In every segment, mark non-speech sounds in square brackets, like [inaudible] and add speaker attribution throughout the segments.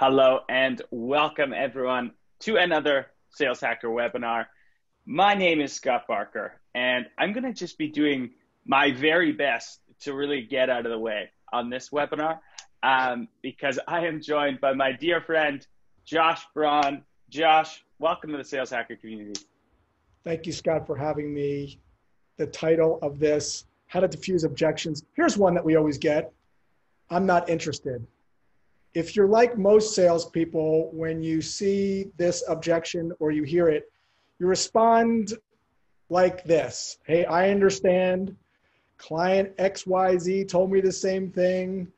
Speaker 1: Hello and welcome everyone to another Sales Hacker webinar. My name is Scott Barker and I'm going to just be doing my very best to really get out of the way on this webinar um, because I am joined by my dear friend Josh Braun. Josh, welcome to the Sales Hacker community.
Speaker 2: Thank you, Scott, for having me. The title of this, How to Diffuse Objections. Here's one that we always get I'm not interested. If you're like most salespeople, when you see this objection or you hear it, you respond like this Hey, I understand. Client XYZ told me the same thing,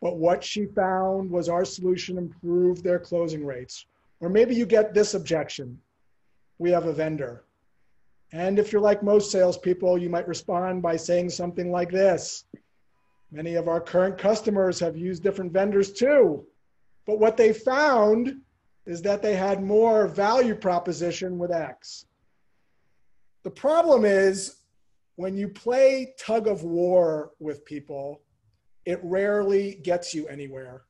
Speaker 2: but what she found was our solution improved their closing rates. Or maybe you get this objection We have a vendor. And if you're like most salespeople, you might respond by saying something like this Many of our current customers have used different vendors too. But what they found is that they had more value proposition with X. The problem is when you play tug of war with people, it rarely gets you anywhere.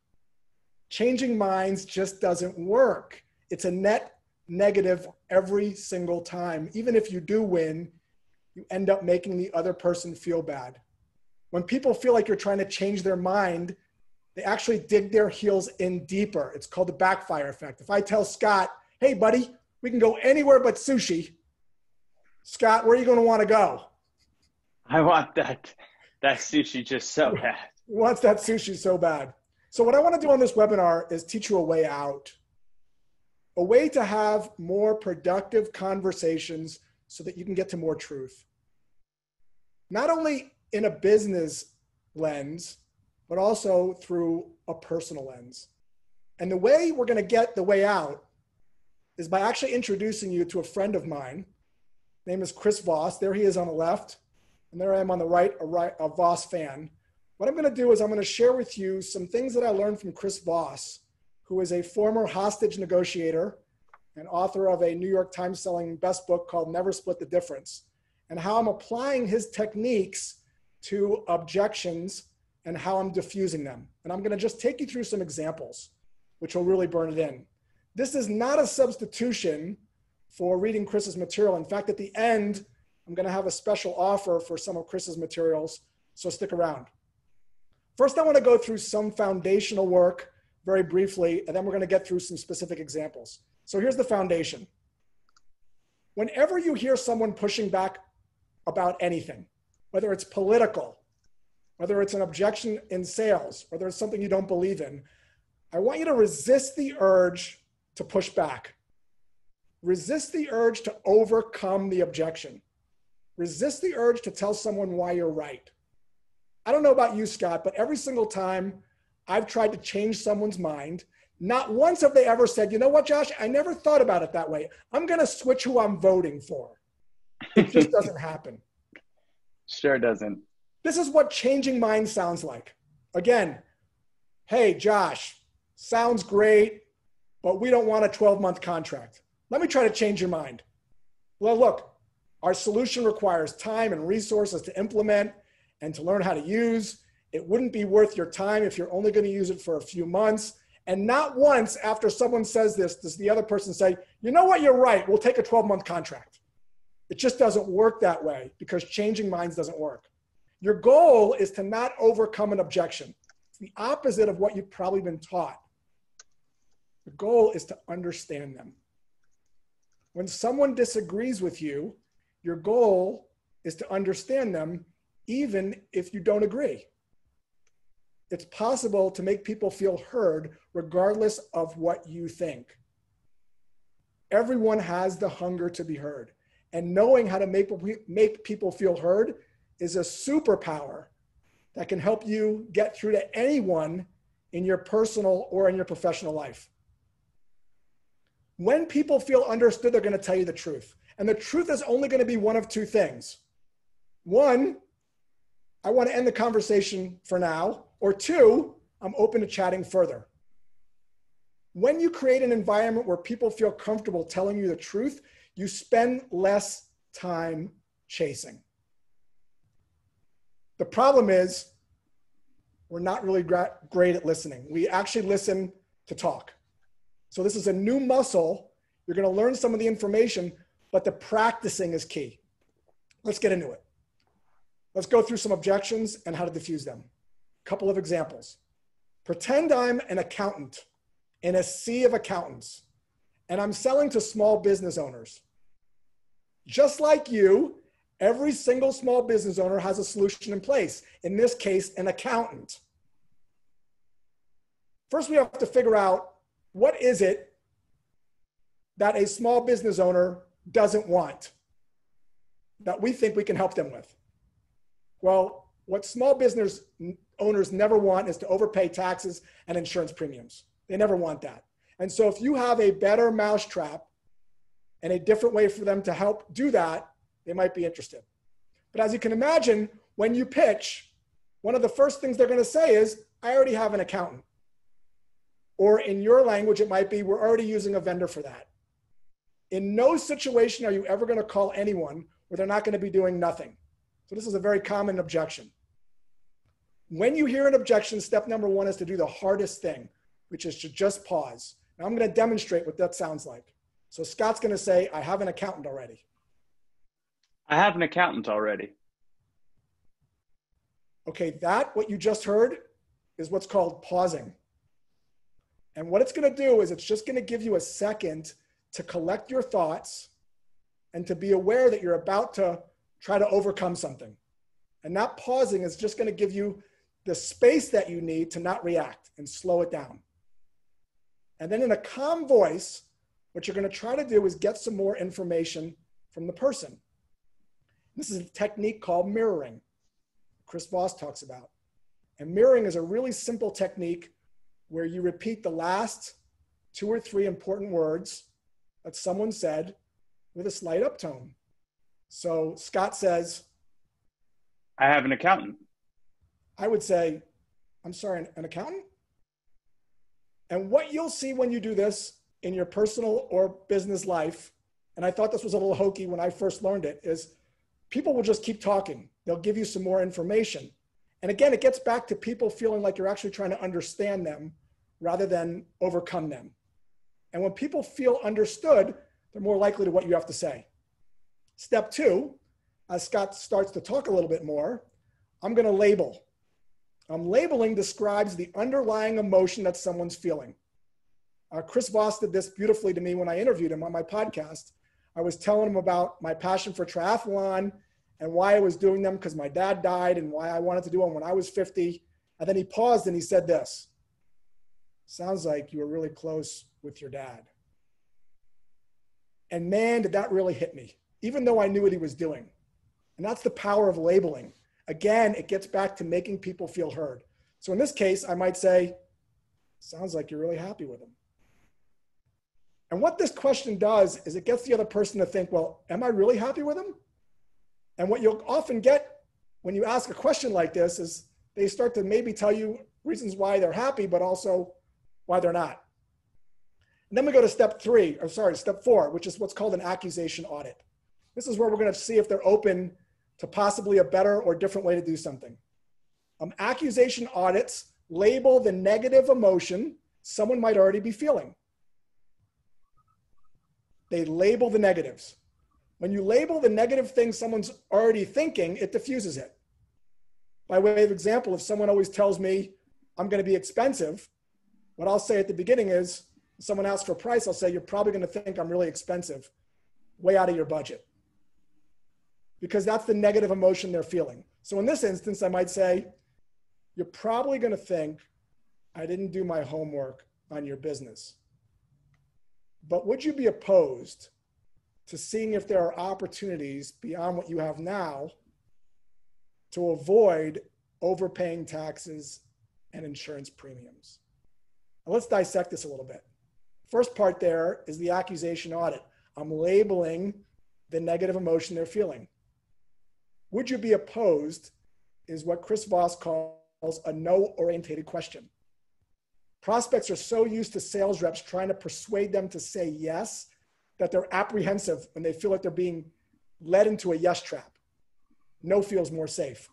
Speaker 2: Changing minds just doesn't work. It's a net negative every single time. Even if you do win, you end up making the other person feel bad. When people feel like you're trying to change their mind, they actually dig their heels in deeper. It's called the backfire effect. If I tell Scott, hey, buddy, we can go anywhere but sushi, Scott, where are you going to want to go?
Speaker 1: I want that that sushi just so [laughs] bad.
Speaker 2: He wants that sushi so bad. So what I want to do on this webinar is teach you a way out. A way to have more productive conversations so that you can get to more truth. Not only in a business lens, but also through a personal lens. And the way we're going to get the way out is by actually introducing you to a friend of mine. His name is Chris Voss. There he is on the left, and there I am on the right, a, right, a Voss fan. What I'm going to do is I'm going to share with you some things that I learned from Chris Voss, who is a former hostage negotiator and author of a New York Times selling best book called Never Split the Difference, and how I'm applying his techniques to objections and how I'm diffusing them. And I'm gonna just take you through some examples, which will really burn it in. This is not a substitution for reading Chris's material. In fact, at the end, I'm gonna have a special offer for some of Chris's materials, so stick around. First, I wanna go through some foundational work very briefly, and then we're gonna get through some specific examples. So here's the foundation. Whenever you hear someone pushing back about anything, whether it's political, whether it's an objection in sales, whether it's something you don't believe in, I want you to resist the urge to push back. Resist the urge to overcome the objection. Resist the urge to tell someone why you're right. I don't know about you, Scott, but every single time I've tried to change someone's mind, not once have they ever said, you know what, Josh, I never thought about it that way. I'm going to switch who I'm voting for. It just [laughs] doesn't happen.
Speaker 1: Sure doesn't.
Speaker 2: This is what changing minds sounds like. Again, hey, Josh, sounds great, but we don't want a 12 month contract. Let me try to change your mind. Well, look, our solution requires time and resources to implement and to learn how to use. It wouldn't be worth your time if you're only going to use it for a few months. And not once after someone says this does the other person say, you know what, you're right, we'll take a 12 month contract. It just doesn't work that way because changing minds doesn't work. Your goal is to not overcome an objection. It's the opposite of what you've probably been taught. The goal is to understand them. When someone disagrees with you, your goal is to understand them even if you don't agree. It's possible to make people feel heard regardless of what you think. Everyone has the hunger to be heard. And knowing how to make, make people feel heard is a superpower that can help you get through to anyone in your personal or in your professional life. When people feel understood, they're going to tell you the truth. And the truth is only going to be one of two things. One, I want to end the conversation for now. Or two, I'm open to chatting further. When you create an environment where people feel comfortable telling you the truth, you spend less time chasing. The problem is we're not really great at listening. We actually listen to talk. So this is a new muscle. You're going to learn some of the information, but the practicing is key. Let's get into it. Let's go through some objections and how to diffuse them. A couple of examples. Pretend I'm an accountant in a sea of accountants, and I'm selling to small business owners. Just like you, every single small business owner has a solution in place. In this case, an accountant. First, we have to figure out what is it that a small business owner doesn't want that we think we can help them with. Well, what small business owners never want is to overpay taxes and insurance premiums. They never want that. And so if you have a better mousetrap and a different way for them to help do that, they might be interested. But as you can imagine, when you pitch, one of the first things they're going to say is, I already have an accountant. Or in your language, it might be, we're already using a vendor for that. In no situation are you ever going to call anyone where they're not going to be doing nothing. So this is a very common objection. When you hear an objection, step number one is to do the hardest thing, which is to just pause. Now I'm going to demonstrate what that sounds like. So Scott's going to say, I have an accountant already.
Speaker 1: I have an accountant already.
Speaker 2: Okay, that, what you just heard, is what's called pausing. And what it's going to do is it's just going to give you a second to collect your thoughts and to be aware that you're about to try to overcome something. And that pausing is just going to give you the space that you need to not react and slow it down. And then in a calm voice, what you're going to try to do is get some more information from the person. This is a technique called mirroring, Chris Voss talks about. And mirroring is a really simple technique where you repeat the last two or three important words that someone said with a slight uptone. So Scott says,
Speaker 1: I have an accountant.
Speaker 2: I would say, I'm sorry, an accountant? And what you'll see when you do this in your personal or business life, and I thought this was a little hokey when I first learned it, is people will just keep talking. They'll give you some more information. And again, it gets back to people feeling like you're actually trying to understand them rather than overcome them. And when people feel understood, they're more likely to what you have to say. Step two, as Scott starts to talk a little bit more, I'm going to label. Um, labeling describes the underlying emotion that someone's feeling. Uh, Chris Voss did this beautifully to me when I interviewed him on my podcast. I was telling him about my passion for triathlon and why I was doing them because my dad died and why I wanted to do them when I was 50. And then he paused and he said this Sounds like you were really close with your dad. And man, did that really hit me, even though I knew what he was doing. And that's the power of labeling. Again, it gets back to making people feel heard. So in this case, I might say, sounds like you're really happy with him. And what this question does is it gets the other person to think, well, am I really happy with him? And what you'll often get when you ask a question like this is they start to maybe tell you reasons why they're happy, but also why they're not. And then we go to step three, or sorry, step four, which is what's called an accusation audit. This is where we're going to see if they're open to possibly a better or different way to do something. Um, accusation audits label the negative emotion someone might already be feeling. They label the negatives. When you label the negative thing someone's already thinking, it diffuses it. By way of example, if someone always tells me I'm going to be expensive, what I'll say at the beginning is, someone asks for a price, I'll say, you're probably going to think I'm really expensive, way out of your budget. Because that's the negative emotion they're feeling. So in this instance, I might say, you're probably going to think I didn't do my homework on your business. But would you be opposed to seeing if there are opportunities beyond what you have now to avoid overpaying taxes and insurance premiums? Now let's dissect this a little bit. First part there is the accusation audit. I'm labeling the negative emotion they're feeling. Would you be opposed is what Chris Voss calls a no orientated question. Prospects are so used to sales reps trying to persuade them to say yes that they're apprehensive when they feel like they're being led into a yes trap. No feels more safe.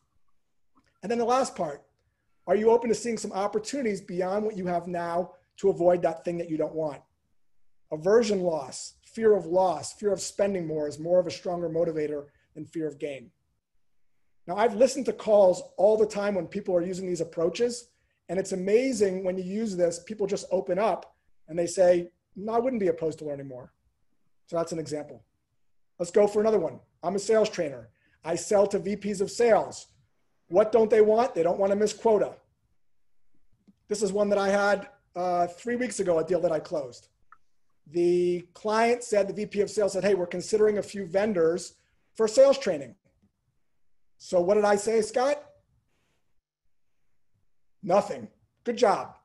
Speaker 2: And then the last part are you open to seeing some opportunities beyond what you have now to avoid that thing that you don't want. Aversion loss, fear of loss, fear of spending more is more of a stronger motivator than fear of gain. Now, I've listened to calls all the time when people are using these approaches, and it's amazing when you use this, people just open up and they say, No, I wouldn't be opposed to learning more. So that's an example. Let's go for another one. I'm a sales trainer. I sell to VPs of sales. What don't they want? They don't want to miss quota. This is one that I had uh, three weeks ago, a deal that I closed. The client said, the VP of sales said, Hey, we're considering a few vendors for sales training. So what did I say, Scott? Nothing. Good job.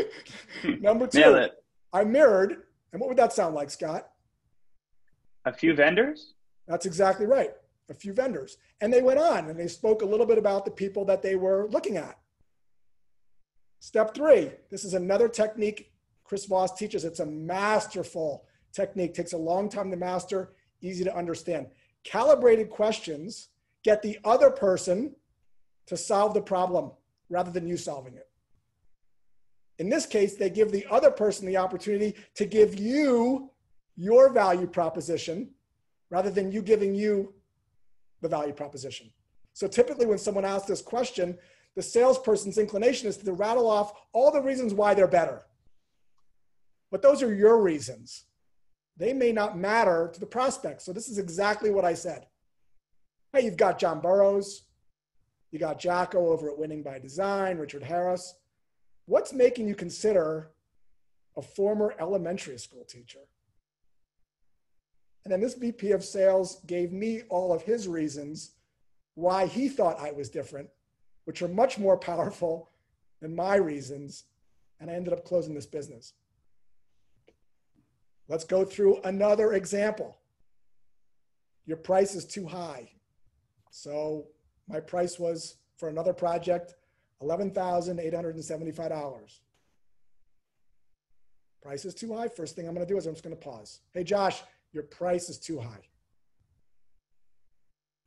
Speaker 2: [laughs] Number two, I mirrored. And what would that sound like, Scott?
Speaker 1: A few vendors?
Speaker 2: That's exactly right. A few vendors. And they went on and they spoke a little bit about the people that they were looking at. Step three this is another technique Chris Voss teaches. It's a masterful technique, takes a long time to master, easy to understand. Calibrated questions get the other person to solve the problem rather than you solving it. In this case, they give the other person the opportunity to give you your value proposition rather than you giving you the value proposition. So typically, when someone asks this question, the salesperson's inclination is to rattle off all the reasons why they're better. But those are your reasons. They may not matter to the prospect. So this is exactly what I said. Hey, you've got John Barrows, you got Jacco over at Winning by Design, Richard Harris. What's making you consider a former elementary school teacher? And then this VP of sales gave me all of his reasons why he thought I was different, which are much more powerful than my reasons. And I ended up closing this business. Let's go through another example. Your price is too high. So my price was for another project $11,875. Price is too high. First thing I'm going to do is I'm just going to pause. Hey, Josh, your price is too high.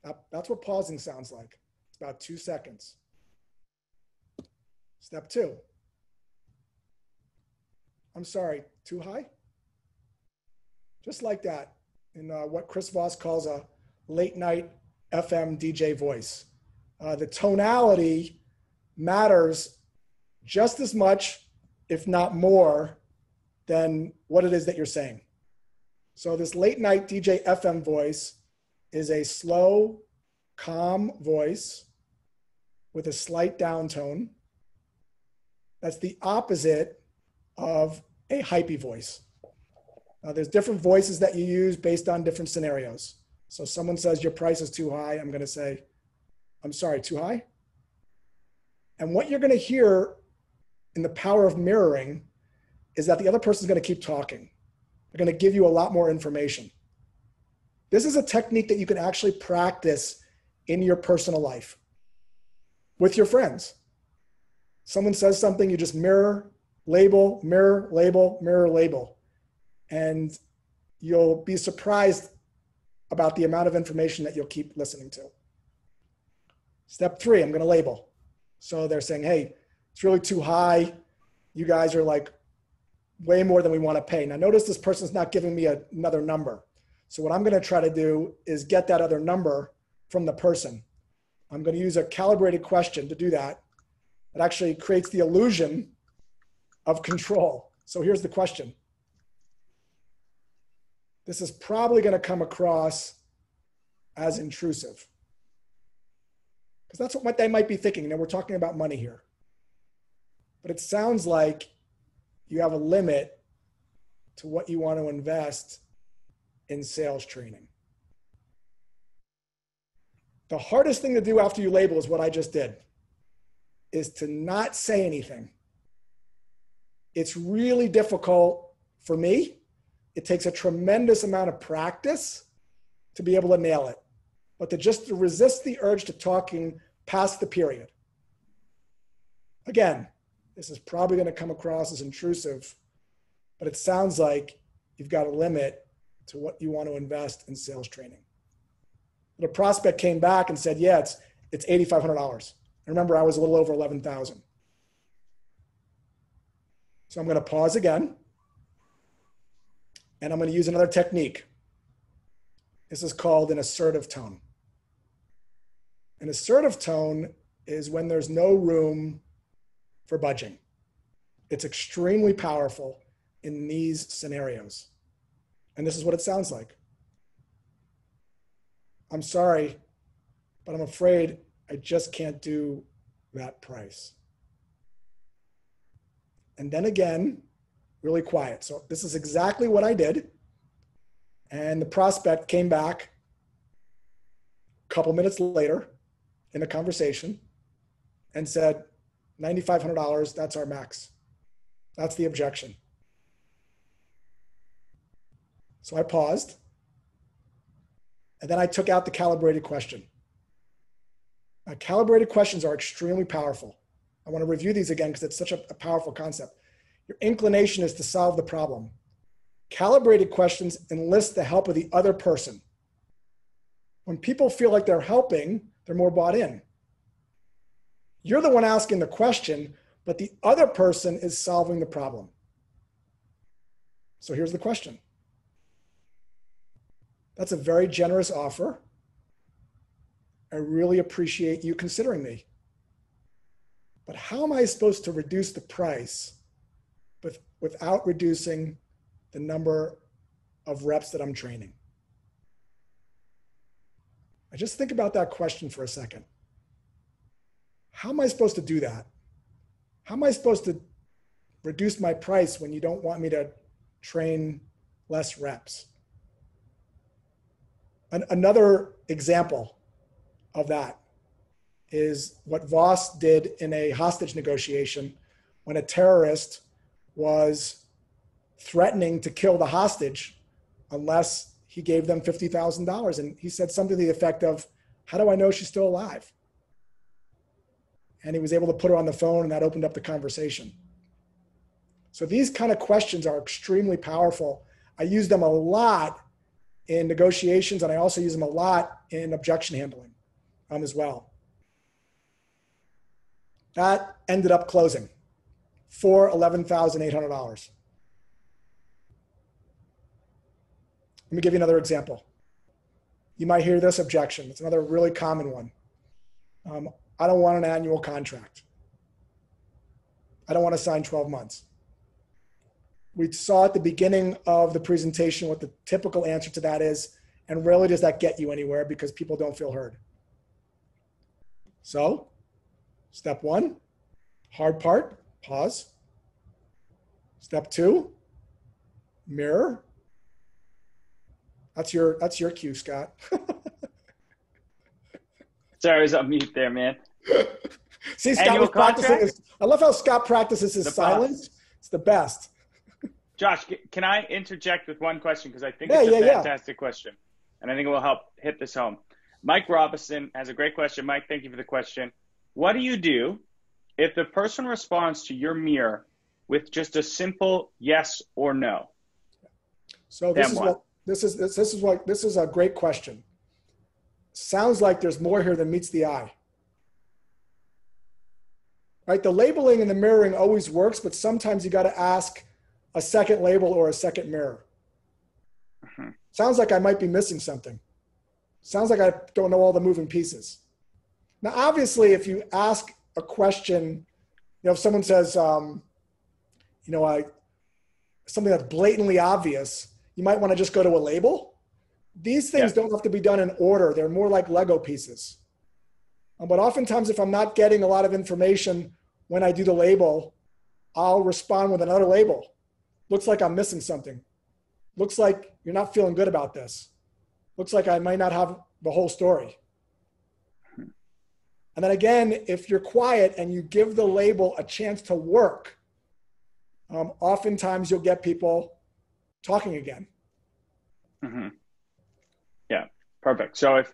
Speaker 2: That, that's what pausing sounds like. It's about two seconds. Step two. I'm sorry, too high? Just like that, in uh, what Chris Voss calls a late night FM DJ voice. Uh, the tonality matters just as much, if not more, than what it is that you're saying. So, this late night DJ FM voice is a slow, calm voice with a slight downtone. That's the opposite of a hypey voice. Now, there's different voices that you use based on different scenarios. So someone says your price is too high. I'm going to say, I'm sorry, too high. And what you're going to hear in the power of mirroring is that the other person is going to keep talking. They're going to give you a lot more information. This is a technique that you can actually practice in your personal life with your friends. Someone says something, you just mirror, label, mirror, label, mirror, label. And you'll be surprised about the amount of information that you'll keep listening to. Step three, I'm going to label. So they're saying, hey, it's really too high. You guys are like way more than we want to pay. Now, notice this person's not giving me a, another number. So, what I'm going to try to do is get that other number from the person. I'm going to use a calibrated question to do that. It actually creates the illusion of control. So, here's the question this is probably going to come across as intrusive. Because that's what they might be thinking. Now, we're talking about money here. But it sounds like you have a limit to what you want to invest in sales training. The hardest thing to do after you label is what I just did is to not say anything. It's really difficult for me it takes a tremendous amount of practice to be able to nail it, but to just resist the urge to talking past the period. Again, this is probably going to come across as intrusive, but it sounds like you've got a limit to what you want to invest in sales training. The prospect came back and said, "Yeah, it's it's eighty five hundred dollars." Remember, I was a little over eleven thousand. So I'm going to pause again. And I'm going to use another technique. This is called an assertive tone. An assertive tone is when there's no room for budging. It's extremely powerful in these scenarios. And this is what it sounds like. I'm sorry, but I'm afraid I just can't do that price. And then again, really quiet. So this is exactly what I did. And the prospect came back a couple minutes later in a conversation and said, $9,500, that's our max. That's the objection. So I paused. And then I took out the calibrated question. Now, calibrated questions are extremely powerful. I want to review these again because it's such a, a powerful concept. Your inclination is to solve the problem. Calibrated questions enlist the help of the other person. When people feel like they're helping, they're more bought in. You're the one asking the question, but the other person is solving the problem. So here's the question. That's a very generous offer. I really appreciate you considering me. But how am I supposed to reduce the price with, without reducing the number of reps that I'm training? I just think about that question for a second. How am I supposed to do that? How am I supposed to reduce my price when you don't want me to train less reps? An- another example of that is what Voss did in a hostage negotiation when a terrorist was threatening to kill the hostage unless he gave them $50,000. And he said something to the effect of, How do I know she's still alive? And he was able to put her on the phone, and that opened up the conversation. So these kind of questions are extremely powerful. I use them a lot in negotiations, and I also use them a lot in objection handling um, as well. That ended up closing for $11,800. Let me give you another example. You might hear this objection. It's another really common one. Um, I don't want an annual contract. I don't want to sign 12 months. We saw at the beginning of the presentation what the typical answer to that is, and rarely does that get you anywhere because people don't feel heard. So, step one, hard part, pause. Step two, mirror. That's your that's your cue, Scott. [laughs]
Speaker 1: Sorry, I was on mute there, man. [laughs]
Speaker 2: See, Scott was practicing his, I love how Scott practices his the silence. It's the best. [laughs]
Speaker 1: Josh, can I interject with one question? Because I think yeah, it's a yeah, fantastic yeah. question. And I think it will help hit this home. Mike Robinson has a great question. Mike, thank you for the question. What do you do if the person responds to your mirror with just a simple yes or no?
Speaker 2: So this is what? what this is this, this is what this is a great question. Sounds like there's more here than meets the eye. Right? The labeling and the mirroring always works, but sometimes you got to ask a second label or a second mirror. Mm-hmm. Sounds like I might be missing something. Sounds like I don't know all the moving pieces. Now, obviously, if you ask a question, you know, if someone says, um, you know, I, something that's blatantly obvious, you might want to just go to a label. These things yeah. don't have to be done in order. They're more like Lego pieces. Um, but oftentimes, if I'm not getting a lot of information when I do the label, I'll respond with another label. Looks like I'm missing something. Looks like you're not feeling good about this looks like I might not have the whole story. And then again, if you're quiet and you give the label a chance to work, um, oftentimes you'll get people talking again.
Speaker 1: Mm-hmm. Yeah, perfect. So if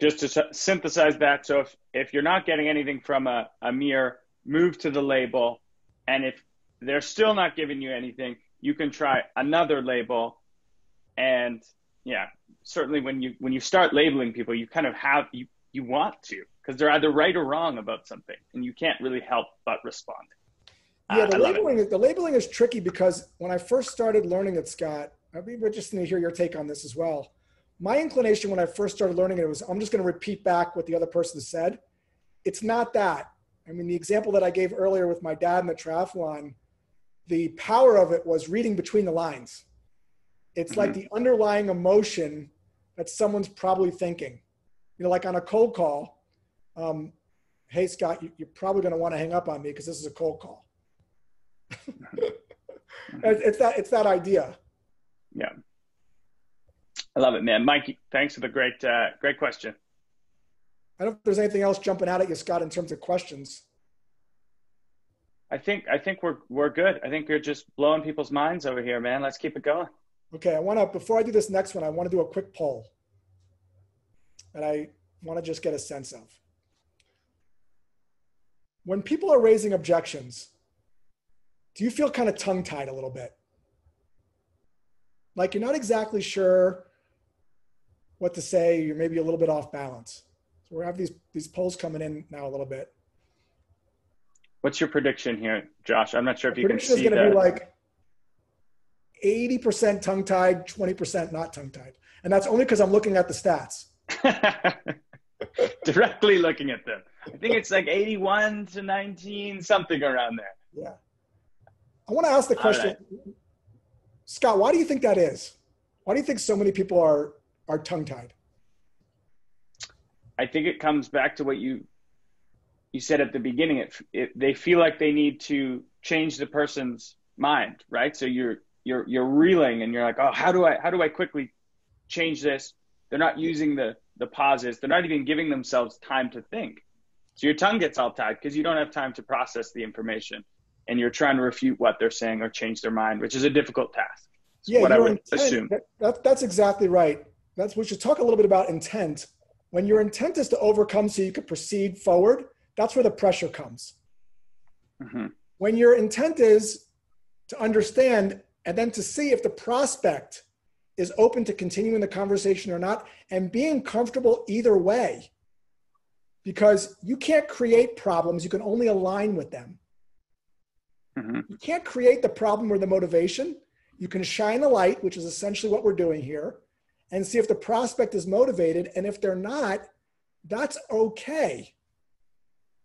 Speaker 1: just to synthesize that, so if if you're not getting anything from a, a mirror, move to the label, and if they're still not giving you anything, you can try another label, and yeah, certainly when you when you start labeling people, you kind of have you you want to because they're either right or wrong about something, and you can't really help but respond.
Speaker 2: Yeah, the labeling is the labeling is tricky because when I first started learning it, Scott, I'd be interested to hear your take on this as well. My inclination when I first started learning it was I'm just going to repeat back what the other person said. It's not that. I mean, the example that I gave earlier with my dad in the triathlon, the power of it was reading between the lines. It's mm-hmm. like the underlying emotion that someone's probably thinking. You know, like on a cold call, um, hey, Scott, you, are probably going to want to hang up on me because this is a cold call. It's that it's that idea.
Speaker 1: Yeah, I love it, man. Mike, thanks for the great uh, great question.
Speaker 2: I don't know if there's anything else jumping out at you, Scott, in terms of questions.
Speaker 1: I think I think we're we're good. I think you're just blowing people's minds over here, man. Let's keep it going.
Speaker 2: Okay, I want to before I do this next one, I want to do a quick poll, and I want to just get a sense of when people are raising objections do you feel kind of tongue tied a little bit? Like you're not exactly sure what to say, you're maybe a little bit off balance. So we have these these polls coming in now a little bit.
Speaker 1: What's your prediction here, Josh? I'm not sure if you can see that. Prediction
Speaker 2: is going to be like 80% tongue tied, 20% not tongue tied. And that's only because I'm looking at the stats. [laughs]
Speaker 1: Directly looking at them. I think it's like 81 to 19, something around there.
Speaker 2: Yeah. I want to ask the question, right. Scott. Why do you think that is? Why do you think so many people are are tongue tied?
Speaker 1: I think it comes back to what you you said at the beginning. It, it, they feel like they need to change the person's mind, right? So you're you're you're reeling, and you're like, oh, how do I how do I quickly change this? They're not using the the pauses. They're not even giving themselves time to think. So your tongue gets all tied because you don't have time to process the information and you're trying to refute what they're saying or change their mind, which is a difficult task.
Speaker 2: yeah, what I would intent, assume. That, that's exactly right. That's we should talk a little bit about intent. When your intent is to overcome so you can proceed forward, that's where the pressure comes. Mm-hmm. When your intent is to understand and then to see if the prospect is open to continuing the conversation or not and being comfortable either way because you can't create problems you can only align with them Mm-hmm. You can't create the problem or the motivation. You can shine a light, which is essentially what we're doing here, and see if the prospect is motivated. And if they're not, that's okay.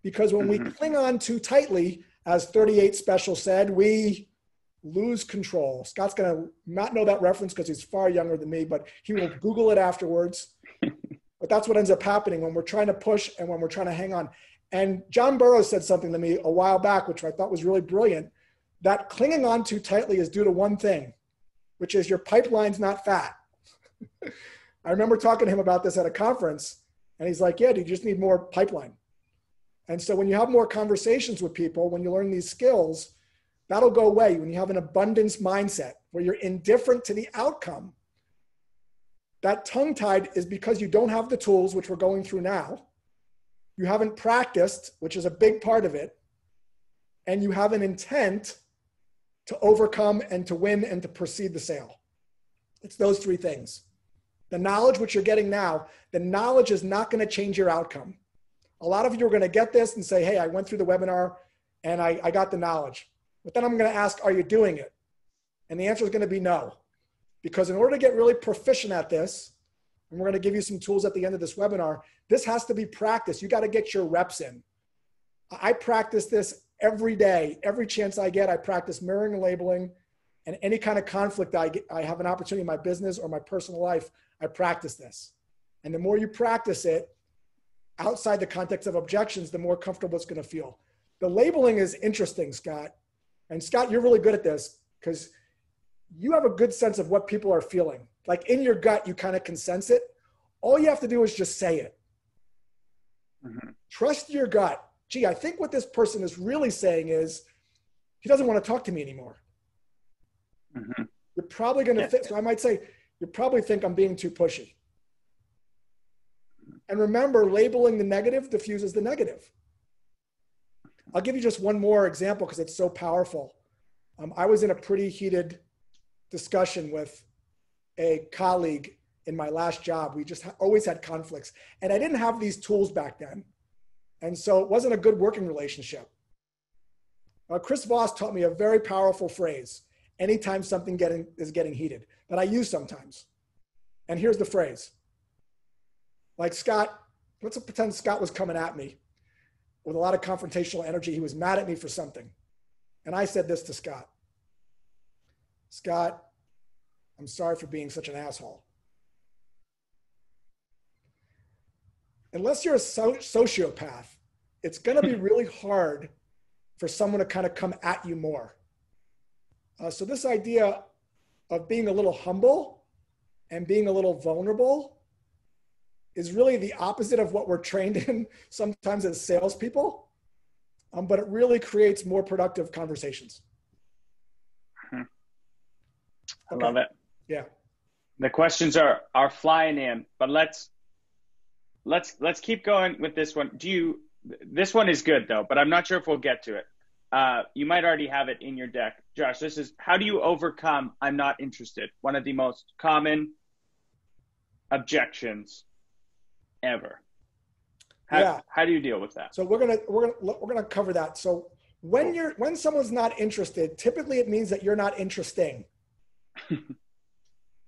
Speaker 2: Because when mm-hmm. we cling on too tightly, as 38 Special said, we lose control. Scott's going to not know that reference because he's far younger than me, but he will Google it afterwards. [laughs] but that's what ends up happening when we're trying to push and when we're trying to hang on. And John Barrows said something to me a while back, which I thought was really brilliant that clinging on too tightly is due to one thing, which is your pipeline's not fat. [laughs] I remember talking to him about this at a conference, and he's like, Yeah, dude, you just need more pipeline. And so when you have more conversations with people, when you learn these skills, that'll go away. When you have an abundance mindset where you're indifferent to the outcome, that tongue tied is because you don't have the tools, which we're going through now you haven't practiced, which is a big part of it, and you have an intent to overcome and to win and to proceed the sale. It's those three things. The knowledge which you're getting now, the knowledge is not going to change your outcome. A lot of you are going to get this and say, hey, I went through the webinar and I, I got the knowledge. But then I'm going to ask, are you doing it? And the answer is going to be no. Because in order to get really proficient at this, and we're going to give you some tools at the end of this webinar. This has to be practice. You got to get your reps in. I practice this every day. Every chance I get, I practice mirroring and labeling. And any kind of conflict I, get, I have an opportunity in my business or my personal life, I practice this. And the more you practice it outside the context of objections, the more comfortable it's going to feel. The labeling is interesting, Scott. And Scott, you're really good at this because you have a good sense of what people are feeling. Like in your gut, you kind of can sense it. All you have to do is just say it. Mm-hmm. Trust your gut. Gee, I think what this person is really saying is he doesn't want to talk to me anymore. Mm-hmm. You're probably going to, th- so I might say, you probably think I'm being too pushy. And remember, labeling the negative diffuses the negative. I'll give you just one more example because it's so powerful. Um, I was in a pretty heated discussion with a colleague in my last job. We just ha- always had conflicts. And I didn't have these tools back then. And so it wasn't a good working relationship. Uh, Chris Voss taught me a very powerful phrase anytime something getting, is getting heated that I use sometimes. And here's the phrase like Scott, let's pretend Scott was coming at me with a lot of confrontational energy. He was mad at me for something. And I said this to Scott Scott, I'm sorry for being such an asshole. Unless you're a so- sociopath, it's going to be [laughs] really hard for someone to kind of come at you more. Uh, so, this idea of being a little humble and being a little vulnerable is really the opposite of what we're trained in [laughs] sometimes as salespeople, um, but it really creates more productive conversations.
Speaker 1: I okay. love it.
Speaker 2: Yeah.
Speaker 1: The questions are are flying in, but let's let's let's keep going with this one. Do you? This one is good though, but I'm not sure if we'll get to it. Uh, you might already have it in your deck, Josh. This is how do you overcome "I'm not interested"? One of the most common objections ever. How, yeah. How do you deal with that?
Speaker 2: So we're gonna we're gonna we're gonna cover that. So when you're when someone's not interested, typically it means that you're not interesting. [laughs]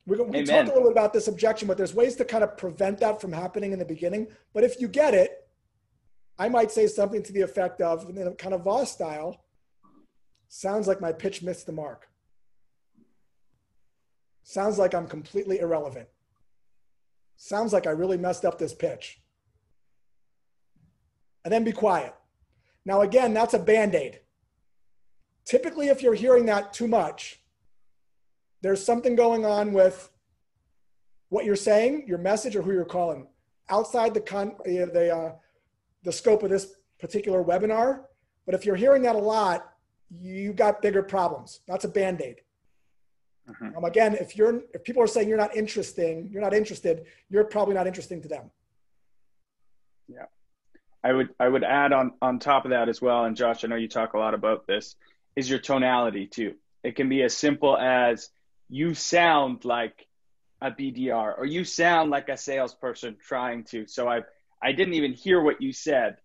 Speaker 2: we we talked a little bit about this objection, but there's ways to kind of prevent that from happening in the beginning. But if you get it, I might say something to the effect of, in a kind of Voss style, sounds like my pitch missed the mark. Sounds like I'm completely irrelevant. Sounds like I really messed up this pitch. And then be quiet. Now, again, that's a band aid. Typically, if you're hearing that too much, there's something going on with what you're saying, your message, or who you're calling outside the, con- the, uh, the scope of this particular webinar. But if you're hearing that a lot, you got bigger problems. That's a band aid. Mm-hmm. Um, again, if you're if people are saying you're not interesting, you're not interested, you're probably not interesting to them.
Speaker 1: Yeah, I would I would add on on top of that as well. And Josh, I know you talk a lot about this. Is your tonality too? It can be as simple as you sound like a BDR or you sound like a salesperson trying to. So I I didn't even hear what you said.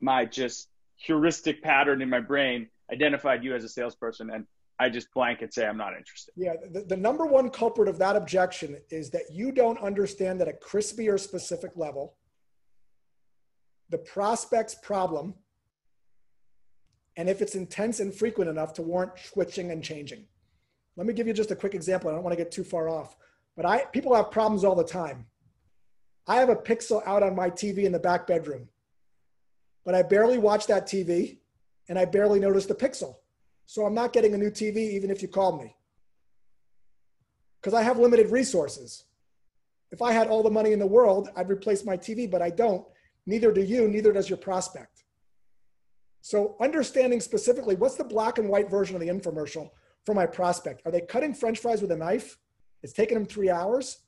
Speaker 1: My just heuristic pattern in my brain identified you as a salesperson and I just blanket say I'm not interested.
Speaker 2: Yeah, the, the number one culprit of that objection is that you don't understand at a crispy or specific level the prospect's problem and if it's intense and frequent enough to warrant switching and changing. Let me give you just a quick example. I don't want to get too far off, but I people have problems all the time. I have a pixel out on my TV in the back bedroom, but I barely watch that TV and I barely notice the pixel. So I'm not getting a new TV even if you called me. Because I have limited resources. If I had all the money in the world, I'd replace my TV, but I don't. Neither do you, neither does your prospect. So understanding specifically what's the black and white version of the infomercial for my prospect? Are they cutting french fries with a knife? It's taking them three hours.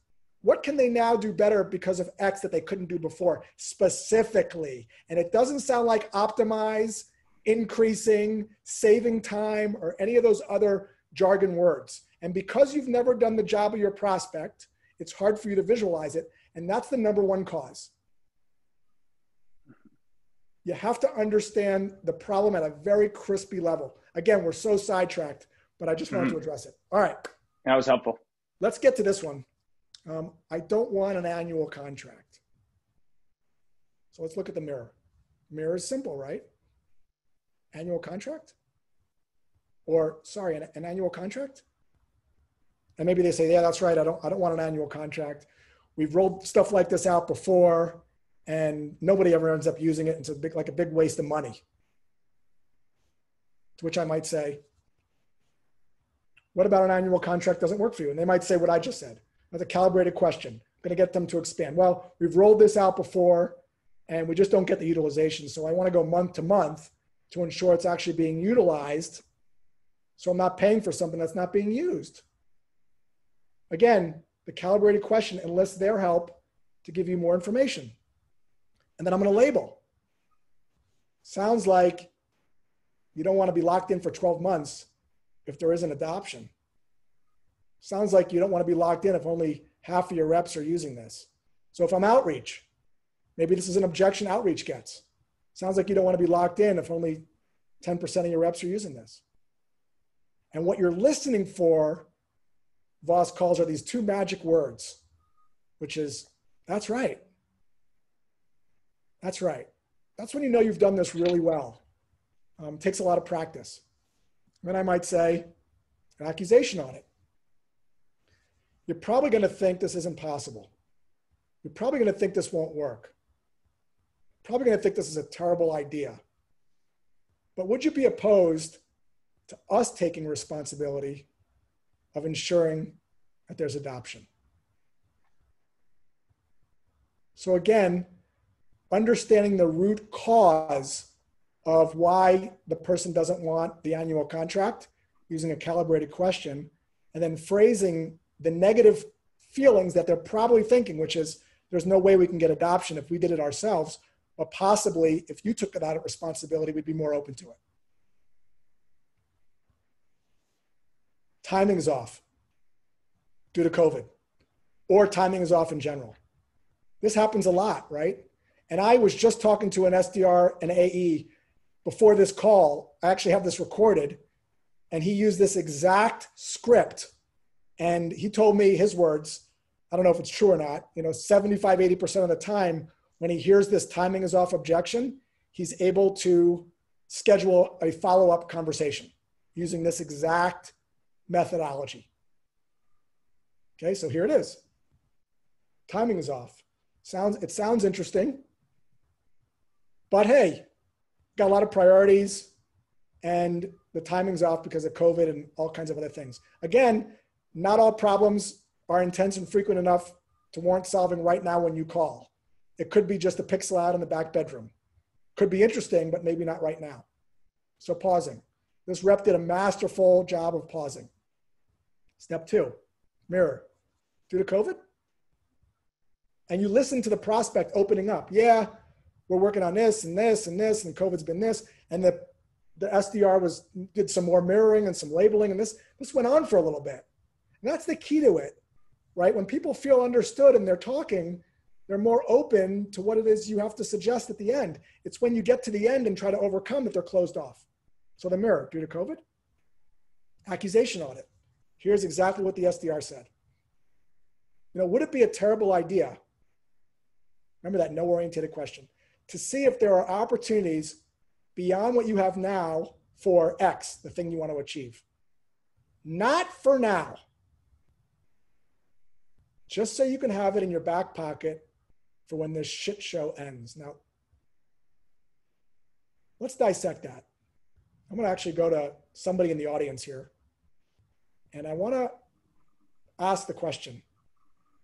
Speaker 2: What can they now do better because of X that they couldn't do before specifically? And it doesn't sound like optimize increasing, saving time, or any of those other jargon words. And because you've never done the job of your prospect, it's hard for you to visualize it. And that's the number one cause. You have to understand the problem at a very crispy level. Again, we're so sidetracked, but I just wanted mm-hmm. to address it. All right.
Speaker 1: That was helpful.
Speaker 2: Let's get to this one. Um, I don't want an annual contract. So let's look at the mirror. Mirror is simple, right? annual contract? Or sorry, an, an annual contract? And maybe they say, yeah, that's right. I don't, I don't want an annual contract. We've rolled stuff like this out before and nobody ever ends up using it. It's a big, like a big waste of money. To which I might say, what about an annual contract doesn't work for you? And they might say what I just said. That's a calibrated question. I'm going to get them to expand. Well, we've rolled this out before and we just don't get the utilization. So I want to go month to month to ensure it's actually being utilized. So I'm not paying for something that's not being used. Again, the calibrated question enlists their help to give you more information. And then I'm going to label. Sounds like you don't want to be locked in for 12 months if there isn't adoption. Sounds like you don't want to be locked in if only half of your reps are using this. So if I'm outreach, maybe this is an objection outreach gets. Sounds like you don't want to be locked in if only 10% of your reps are using this. And what you're listening for, Voss calls are these two magic words, which is, that's right. That's right. That's when you know you've done this really well. Um, takes a lot of practice. Then I might say, an accusation audit. You're probably going to think this isn't possible. You're probably going to think this won't work. Probably going to think this is a terrible idea. But would you be opposed to us taking responsibility of ensuring that there's adoption? So, again, understanding the root cause of why the person doesn't want the annual contract using a calibrated question, and then phrasing the negative feelings that they're probably thinking, which is there's no way we can get adoption if we did it ourselves, but possibly if you took that responsibility, we'd be more open to it. Timing is off due to COVID, or timing is off in general. This happens a lot, right? And I was just talking to an SDR an AE before this call. I actually have this recorded, and he used this exact script. And he told me his words. I don't know if it's true or not. You know, 75, 80% of the time, when he hears this timing is off objection, he's able to schedule a follow up conversation using this exact methodology. Okay, so here it is. Timing is off. Sounds it sounds interesting. But hey, got a lot of priorities and the timing's off because of COVID and all kinds of other things. Again, not all problems are intense and frequent enough to warrant solving right now when you call. It could be just a pixel out in the back bedroom. Could be interesting, but maybe not right now. So pausing. This rep did a masterful job of pausing. Step two, mirror. Due to COVID? And you listen to the prospect opening up. Yeah, we're working on this and this and this, and COVID's been this. And the, the SDR was did some more mirroring and some labeling, and this this went on for a little bit. And that's the key to it, right? When people feel understood and they're talking, they're more open to what it is you have to suggest at the end. It's when you get to the end and try to overcome that they're closed off. So the mirror, due to COVID, accusation audit. Here's exactly what the SDR said. You know, would it be a terrible idea? Remember that no orientated question to see if there are opportunities beyond what you have now for X, the thing you want to achieve. Not for now. Just so you can have it in your back pocket for when this shit show ends. Now, let's dissect that. I'm going to actually go to somebody in the audience here. And I want to ask the question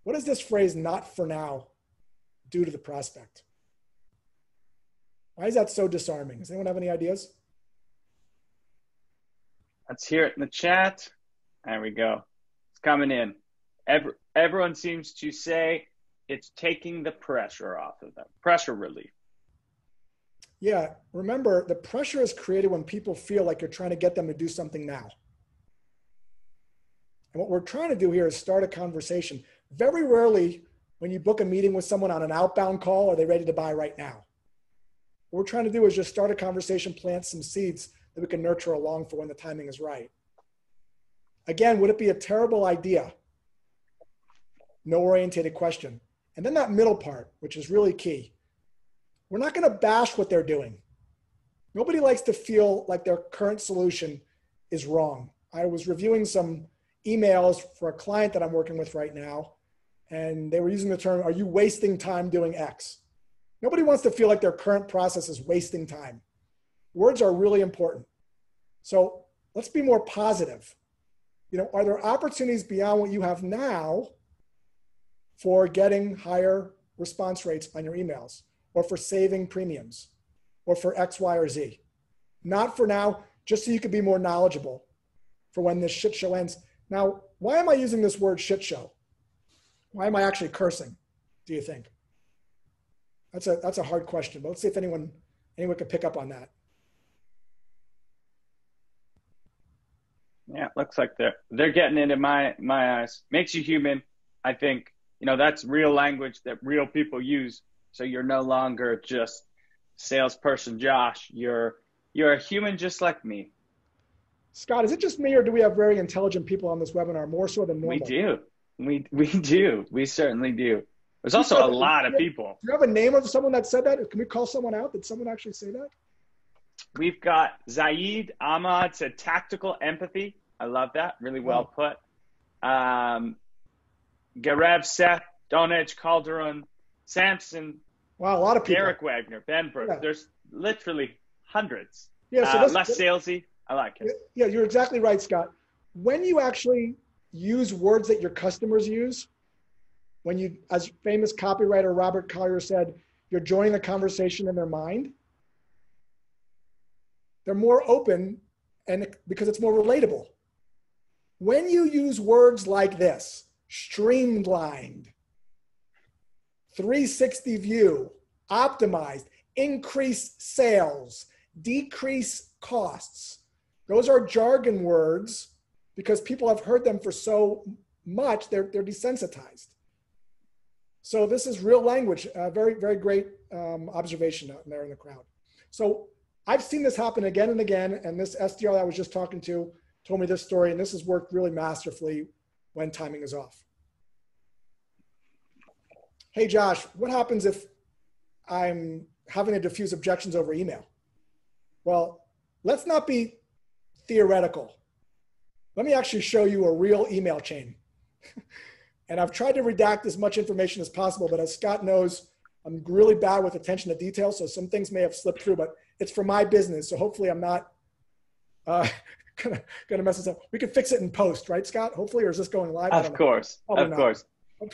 Speaker 2: What does this phrase, not for now, do to the prospect? Why is that so disarming? Does anyone have any ideas?
Speaker 1: Let's hear it in the chat. There we go. It's coming in. Every, everyone seems to say it's taking the pressure off of them, pressure relief.
Speaker 2: Yeah, remember the pressure is created when people feel like you're trying to get them to do something now. And what we're trying to do here is start a conversation. Very rarely, when you book a meeting with someone on an outbound call, are they ready to buy right now? What we're trying to do is just start a conversation, plant some seeds that we can nurture along for when the timing is right. Again, would it be a terrible idea? No orientated question. And then that middle part, which is really key. We're not going to bash what they're doing. Nobody likes to feel like their current solution is wrong. I was reviewing some emails for a client that I'm working with right now, and they were using the term, Are you wasting time doing X? Nobody wants to feel like their current process is wasting time. Words are really important. So let's be more positive. You know, are there opportunities beyond what you have now for getting higher response rates on your emails or for saving premiums or for X, Y, or Z? Not for now, just so you can be more knowledgeable for when this shit show ends. Now, why am I using this word shit show? Why am I actually cursing, do you think? That's a that's a hard question, but let's see if anyone anyone can pick up on that.
Speaker 1: Yeah, looks like they're they're getting into my my eyes. Makes you human. I think you know that's real language that real people use. So you're no longer just salesperson Josh. You're You're a human just like me.
Speaker 2: Scott, is it just me or do we have very intelligent people on this webinar, more so than normal?
Speaker 1: We do. We, we do. We certainly do. There's also a lot of people.
Speaker 2: Do you have a name of someone that said that? Can we call someone out? Did someone actually say that?
Speaker 1: We've got Zaid Ahmad said tactical empathy. I love that. Really well oh. put. Um, Gareb Seth, Donage Calderon, Samson.
Speaker 2: Wow, a lot of people.
Speaker 1: Eric Wagner, Ben Brooks. Yeah. There's literally hundreds. Yeah, so uh, less salesy. I like it.
Speaker 2: Yeah, you're exactly right, Scott. When you actually use words that your customers use, when you, as famous copywriter Robert Collier said, you're joining the conversation in their mind, they're more open and because it's more relatable. When you use words like this, streamlined, 360 view, optimized, increase sales, decrease costs. Those are jargon words because people have heard them for so much, they're, they're desensitized. So this is real language. Uh, very, very great um, observation out there in the crowd. So I've seen this happen again and again. And this SDR I was just talking to told me this story, and this has worked really masterfully when timing is off. Hey, Josh, what happens if I'm having to diffuse objections over email? Well, let's not be theoretical. Let me actually show you a real email chain. [laughs] and I've tried to redact as much information as possible, but as Scott knows, I'm really bad with attention to detail, so some things may have slipped through, but it's for my business, so hopefully I'm not uh, [laughs] gonna, gonna mess this up. We can fix it in post, right, Scott? Hopefully, or is this going live?
Speaker 1: Of course, of not. course.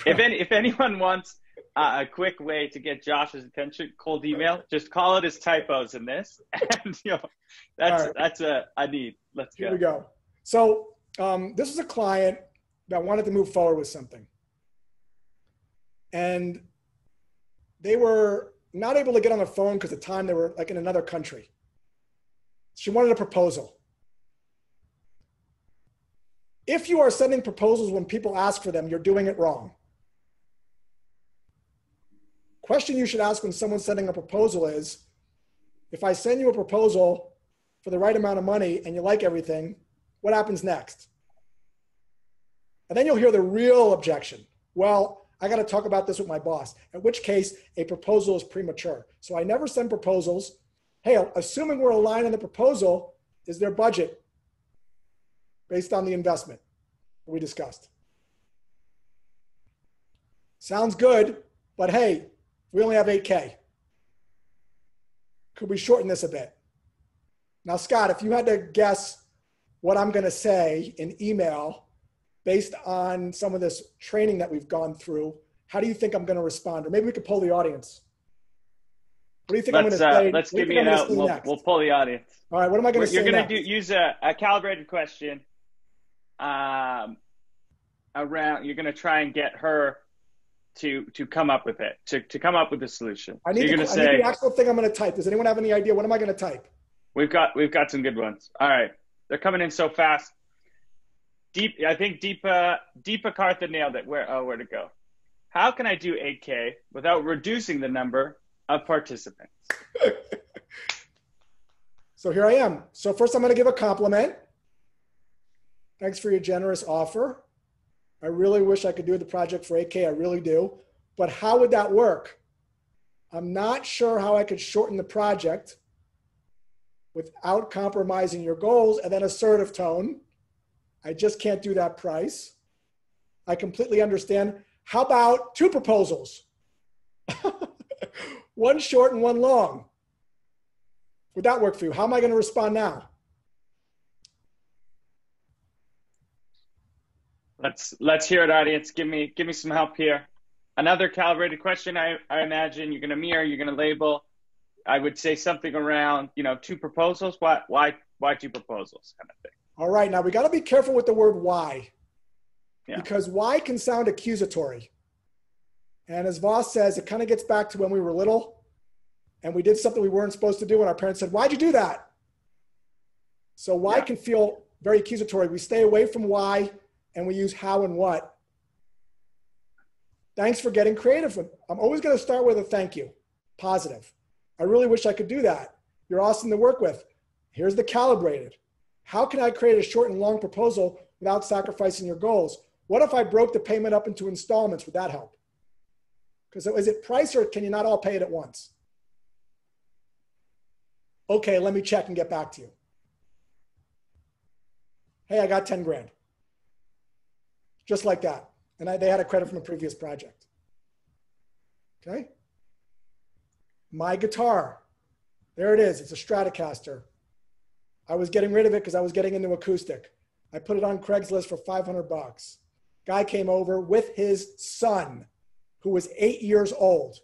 Speaker 1: If any, if anyone wants uh, a quick way to get Josh's attention, cold email, just call it his typos in this, [laughs] and you know, that's right. that's a I need. Let's
Speaker 2: go. Here we go. So um, this is a client that wanted to move forward with something, and they were not able to get on the phone because the time they were like in another country. She wanted a proposal. If you are sending proposals when people ask for them, you're doing it wrong. Question you should ask when someone's sending a proposal is if I send you a proposal for the right amount of money and you like everything, what happens next? And then you'll hear the real objection. Well, I got to talk about this with my boss, in which case a proposal is premature. So I never send proposals. Hey, assuming we're aligned on the proposal, is there budget based on the investment we discussed? Sounds good, but hey, we only have 8K. Could we shorten this a bit? Now, Scott, if you had to guess what I'm going to say in email based on some of this training that we've gone through, how do you think I'm going to respond? Or maybe we could pull the audience. What do you think
Speaker 1: let's,
Speaker 2: I'm going to
Speaker 1: uh, say? Let's give me an out. We'll, we'll, pull the audience.
Speaker 2: All right. What am I going to say?
Speaker 1: You're going to use a, a, calibrated question. Um, around. You're going to try and get her to to come up with it. To to come up with a solution.
Speaker 2: I need,
Speaker 1: so
Speaker 2: the, I say, need the actual thing I'm going to type. Does anyone have any idea? What am I going to type?
Speaker 1: We've got we've got some good ones. All right. They're coming in so fast. Deep, I think Deepa uh, Deepa Kartha nailed it. Where uh, oh, where to go? How can I do 8K without reducing the number of participants? [laughs]
Speaker 2: so here I am. So first, I'm going to give a compliment. Thanks for your generous offer. I really wish I could do the project for 8K. I really do. But how would that work? I'm not sure how I could shorten the project without compromising your goals and then assertive tone. I just can't do that price. I completely understand. How about two proposals? [laughs] one short and one long. Would that work for you? How am I going to respond now?
Speaker 1: Let's let's hear it, audience. Give me give me some help here. Another calibrated question. I, I imagine you're going to mirror. You're going to label. I would say something around you know two proposals. Why why why two proposals kind of thing.
Speaker 2: All right, now we got to be careful with the word why, yeah. because why can sound accusatory. And as Voss says, it kind of gets back to when we were little and we did something we weren't supposed to do, and our parents said, Why'd you do that? So, why yeah. can feel very accusatory. We stay away from why and we use how and what. Thanks for getting creative. I'm always going to start with a thank you, positive. I really wish I could do that. You're awesome to work with. Here's the calibrated. How can I create a short and long proposal without sacrificing your goals? What if I broke the payment up into installments? Would that help? Because so is it price or can you not all pay it at once? Okay, let me check and get back to you. Hey, I got 10 grand. Just like that. And I, they had a credit from a previous project. Okay. My guitar. There it is. It's a Stratocaster. I was getting rid of it because I was getting into acoustic. I put it on Craigslist for 500 bucks. Guy came over with his son, who was eight years old,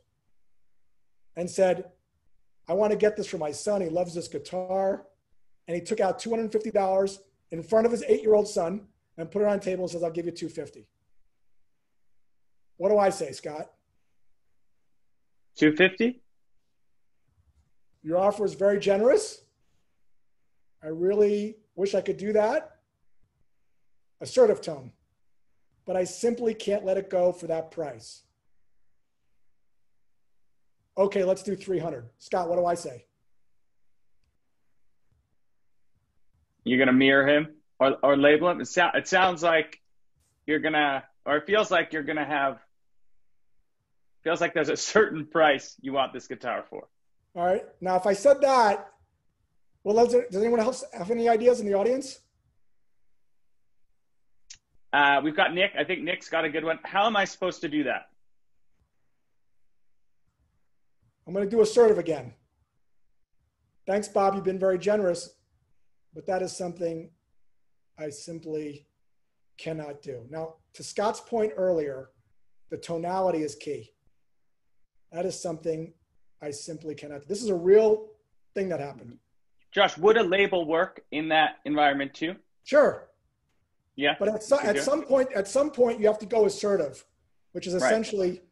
Speaker 2: and said, I want to get this for my son. He loves this guitar. And he took out $250 in front of his eight year old son and put it on the table and says, I'll give you 250 What do I say, Scott?
Speaker 1: 250
Speaker 2: Your offer is very generous. I really wish I could do that. Assertive tone. But I simply can't let it go for that price. Okay, let's do 300. Scott, what do I say?
Speaker 1: You're going to mirror him or, or label him? It, so, it sounds like you're going to, or it feels like you're going to have, feels like there's a certain price you want this guitar for.
Speaker 2: All right. Now, if I said that, well, does, anyone else have any ideas in the audience?
Speaker 1: Uh, we've got Nick. I think Nick's got a good one. How am I supposed to do that?
Speaker 2: I'm going to do assertive again. Thanks, Bob. You've been very generous, but that is something I simply cannot do. Now, to Scott's point earlier, the tonality is key. That is something I simply cannot. Do. This is a real thing that happened.
Speaker 1: Josh, would a label work in that environment too?
Speaker 2: Sure.
Speaker 1: Yeah.
Speaker 2: But at, so, at some point, at some point, you have to go assertive, which is essentially right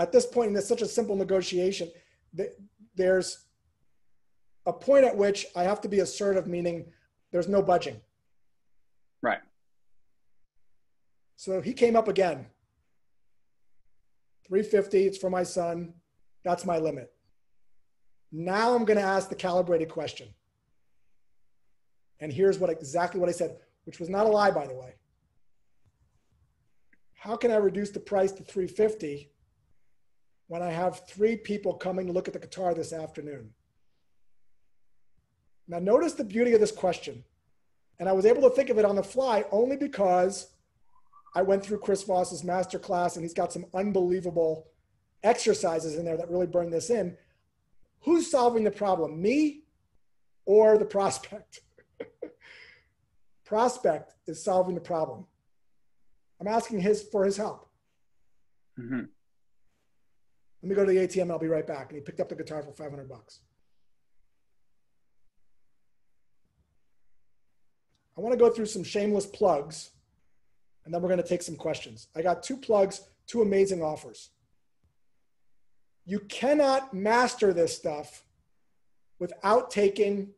Speaker 2: at this point, it's such a simple negotiation. There's a point at which I have to be assertive, meaning there's no budging.
Speaker 1: Right.
Speaker 2: So he came up again. 350, it's for my son. That's my limit. Now I'm going to ask the calibrated question. And here's what exactly what I said, which was not a lie, by the way. How can I reduce the price to 350 when I have three people coming to look at the guitar this afternoon. Now, notice the beauty of this question. And I was able to think of it on the fly only because I went through Chris Voss's master class and he's got some unbelievable exercises in there that really bring this in. Who's solving the problem, me or the prospect? Prospect is solving the problem. I'm asking his for his help. Mm-hmm. Let me go to the ATM and I'll be right back. And he picked up the guitar for 500 bucks. I want to go through some shameless plugs and then we're going to take some questions. I got two plugs, two amazing offers. You cannot master this stuff without taking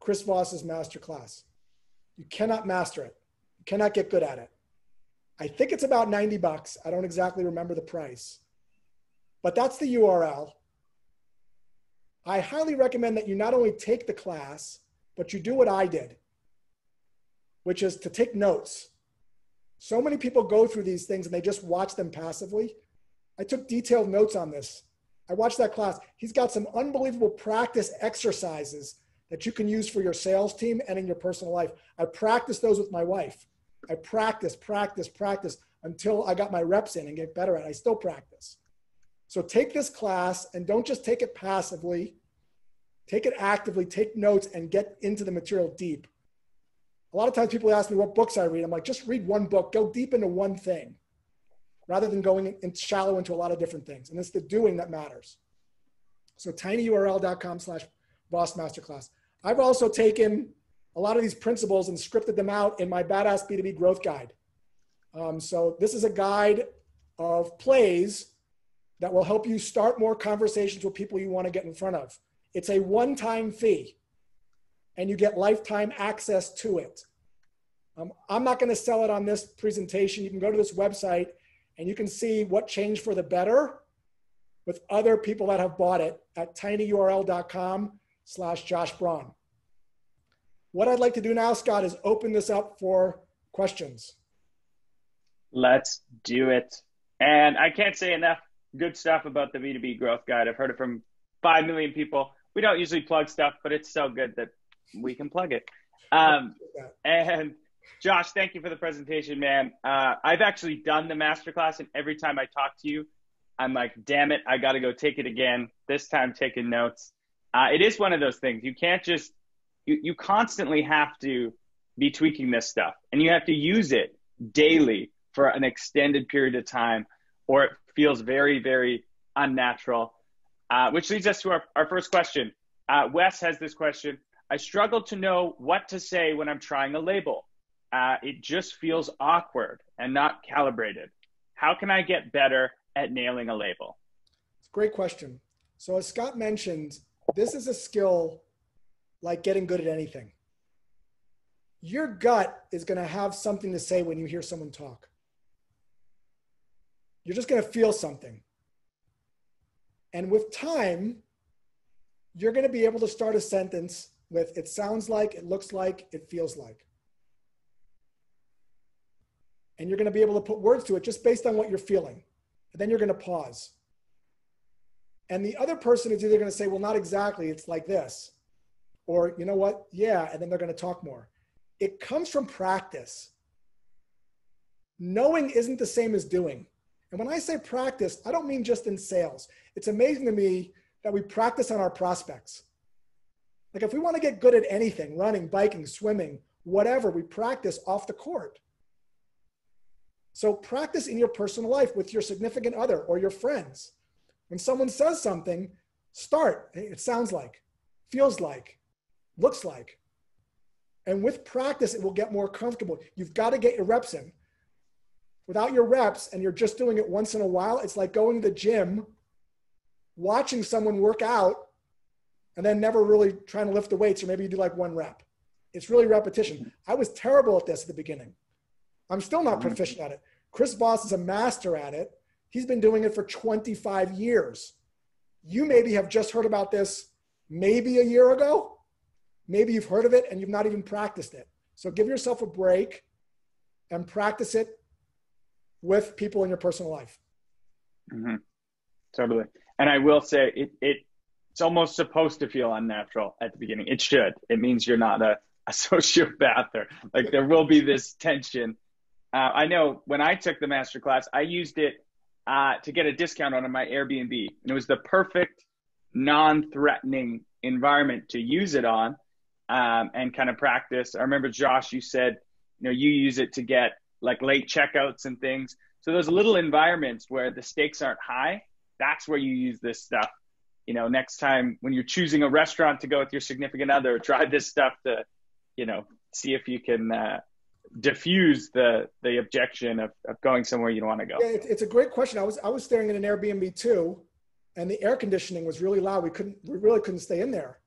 Speaker 2: Chris Voss's master class. You cannot master it. You cannot get good at it. I think it's about 90 bucks. I don't exactly remember the price but that's the URL. I highly recommend that you not only take the class, but you do what I did, which is to take notes. So many people go through these things and they just watch them passively. I took detailed notes on this. I watched that class. He's got some unbelievable practice exercises that you can use for your sales team and in your personal life. I practice those with my wife. I practice, practice, practice until I got my reps in and get better at it. I still practice. So take this class and don't just take it passively, take it actively, take notes and get into the material deep. A lot of times people ask me what books I read. I'm like, just read one book, go deep into one thing rather than going in shallow into a lot of different things. And it's the doing that matters. So tinyurl.com slash Voss masterclass. I've also taken a lot of these principles and scripted them out in my Badass B2B growth guide. Um, so this is a guide of plays that will help you start more conversations with people you want to get in front of. It's a one time fee, and you get lifetime access to it. Um, I'm not going to sell it on this presentation. You can go to this website and you can see what changed for the better with other people that have bought it at tinyurl.com slash Josh Braun. What I'd like to do now, Scott, is open this up for questions.
Speaker 1: Let's do it. And I can't say enough good stuff about the B2B growth guide. I've heard it from 5 million people. We don't usually plug stuff, but it's so good that we can plug it. Um, and Josh, thank you for the presentation, man. Uh, I've actually done the masterclass, and every time I talk to you, I'm like, damn it, I got to go take it again. This time, taking notes. Uh, it is one of those things. You can't just, you, you constantly have to be tweaking this stuff, and you have to use it daily for an extended period of time, or it feels very, very unnatural. Uh, which leads us to our, our first question. Uh, Wes has this question. I struggle to know what to say when I'm trying a label. Uh, it just feels awkward and not calibrated. How can I get better at nailing a label?
Speaker 2: It's a great question. So, as Scott mentioned, this is a skill like getting good at anything. Your gut is going to have something to say when you hear someone talk. You're just going to feel something. And with time, you're going to be able to start a sentence with it sounds like, it looks like, it feels like. And you're going to be able to put words to it just based on what you're feeling. And then you're going to pause. And the other person is either going to say, well, not exactly, it's like this. Or, you know what? Yeah. And then they're going to talk more. It comes from practice. Knowing isn't the same as doing. And when I say practice, I don't mean just in sales. It's amazing to me that we practice on our prospects. Like if we want to get good at anything, running, biking, swimming, whatever, we practice off the court. So practice in your personal life with your significant other or your friends. When someone says something, start. It sounds like, feels like, looks like. And with practice, it will get more comfortable. You've got to get your reps in. Without your reps, and you're just doing it once in a while, it's like going to the gym, watching someone work out, and then never really trying to lift the weights, or maybe you do like one rep. It's really repetition. I was terrible at this at the beginning. I'm still not mm-hmm. proficient at it. Chris Voss is a master at it. He's been doing it for 25 years. You maybe have just heard about this maybe a year ago. Maybe you've heard of it and you've not even practiced it. So give yourself a break and practice it with people in your personal life.
Speaker 1: Mm-hmm. Totally. And I will say it, it it's almost supposed to feel unnatural at the beginning. It should. It means you're not a, a [laughs] sociopath or like there will be this tension uh, I know when I took the master class, I used it uh, to get a discount on my Airbnb, and it was the perfect non-threatening environment to use it on um, and kind of practice. I remember Josh, you said, you know, you use it to get like late checkouts and things. So those little environments where the stakes aren't high, that's where you use this stuff. You know, next time when you're choosing a restaurant to go with your significant other, try this stuff to, you know, see if you can uh, diffuse the the objection of, of going somewhere you don't want to go?
Speaker 2: Yeah, it's a great question. I was I was staying in an Airbnb too, and the air conditioning was really loud. We couldn't we really couldn't stay in there,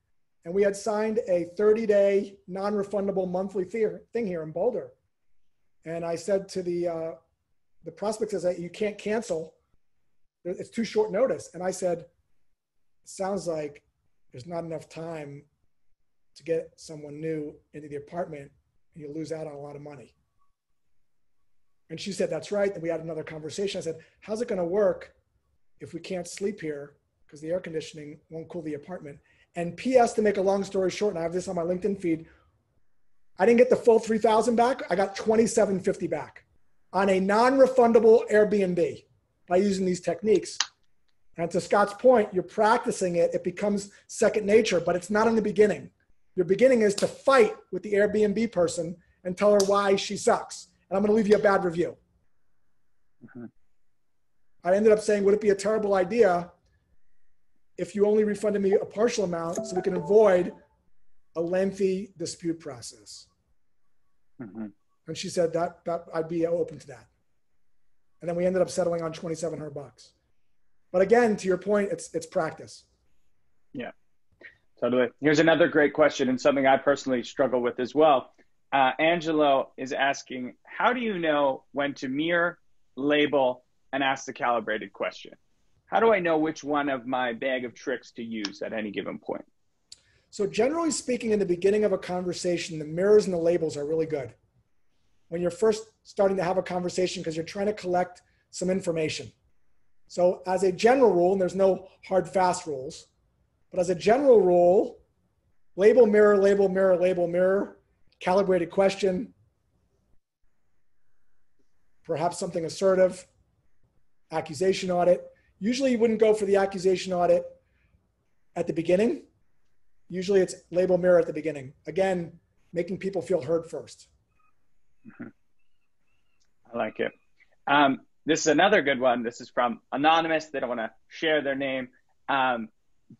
Speaker 2: and we had signed a 30 day non refundable monthly thing here in Boulder, and I said to the uh, the prospect says that you can't cancel. It's too short notice, and I said, sounds like there's not enough time to get someone new into the apartment you lose out on a lot of money. And she said, That's right. And we had another conversation. I said, How's it going to work if we can't sleep here because the air conditioning won't cool the apartment? And P.S. to make a long story short, and I have this on my LinkedIn feed, I didn't get the full 3000 back. I got 2750 back on a non-refundable Airbnb by using these techniques. And to Scott's point, you're practicing it, it becomes second nature, but it's not in the beginning. Your beginning is to fight with the Airbnb person and tell her why she sucks. And I'm going to leave you a bad review. Mm-hmm. I ended up saying, would it be a terrible idea if you only refunded me a partial amount so we can avoid a lengthy dispute process? Mm-hmm. And she said that, that I'd be open to that. And then we ended up settling on 2,700 bucks. But again, to your point, it's, it's practice.
Speaker 1: Yeah. Totally. Here's another great question and something I personally struggle with as well. Uh, Angelo is asking, how do you know when to mirror, label, and ask the calibrated question? How do I know which one of my bag of tricks to use at any given point?
Speaker 2: So generally speaking, in the beginning of a conversation, the mirrors and the labels are really good. When you're first starting to have a conversation because you're trying to collect some information. So as a general rule, and there's no hard fast rules, but as a general rule, label mirror, label mirror, label mirror, calibrated question, perhaps something assertive, accusation audit. Usually you wouldn't go for the accusation audit at the beginning. Usually it's label mirror at the beginning. Again, making people feel heard 1st
Speaker 1: mm-hmm. I like it. Um, this is another good one. This is from Anonymous. They don't want to share their name. Um,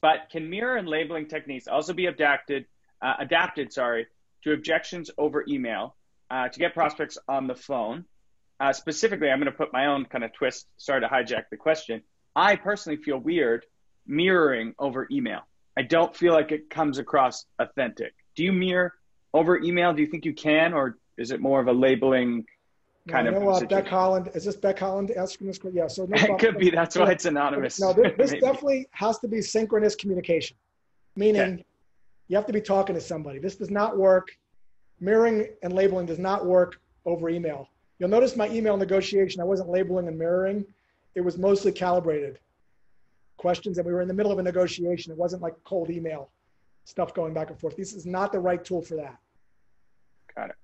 Speaker 1: but can mirror and labeling techniques also be adapted, uh, adapted, sorry, to objections over email uh, to get prospects on the phone? Uh, specifically, I'm going to put my own kind of twist. Sorry to hijack the question. I personally feel weird mirroring over email. I don't feel like it comes across authentic. Do you mirror over email? Do you think you can, or is it more of a labeling kind
Speaker 2: no,
Speaker 1: of?
Speaker 2: No, uh, Becc Holland. Is this Becc Holland asking this question? Yeah. So no [laughs]
Speaker 1: it could be. That's why it's anonymous.
Speaker 2: No, this, [laughs] definitely has to be synchronous communication, meaning you have to be talking to somebody. This does not work. Mirroring and labeling does not work over email. You'll notice my email negotiation. I wasn't labeling and mirroring. It was mostly calibrated questions, and we were in the middle of a negotiation. It wasn't like cold email stuff going back and forth. This is not the right tool for that.
Speaker 1: Got it.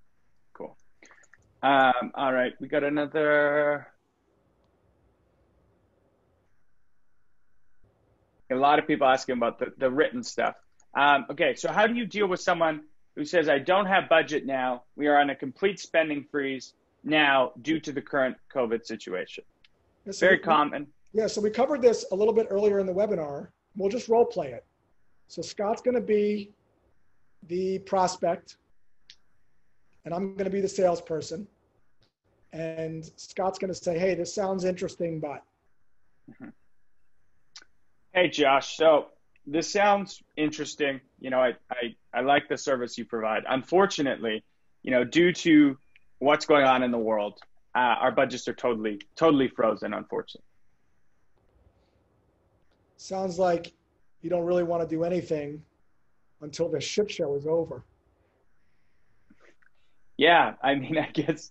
Speaker 1: Um, all right, we got another. A lot of people asking about the, the written stuff. Um, okay, so how do you deal with someone who says, I don't have budget now. We are on a complete spending freeze now due to the current COVID situation? Yes, Very we, common.
Speaker 2: Yeah, so we covered this a little bit earlier in the webinar. We'll just role play it. So Scott's going to be the prospect, and I'm going to be the salesperson. And Scott's going to say, "Hey, this sounds interesting, but."
Speaker 1: Mm-hmm. Hey, Josh. So this sounds interesting. You know, I, I, I like the service you provide. Unfortunately, you know, due to what's going on in the world, uh, our budgets are totally, totally frozen, unfortunately
Speaker 2: sounds like you don't really want to do anything until the ship show is over.
Speaker 1: Yeah, I mean, [laughs] I guess,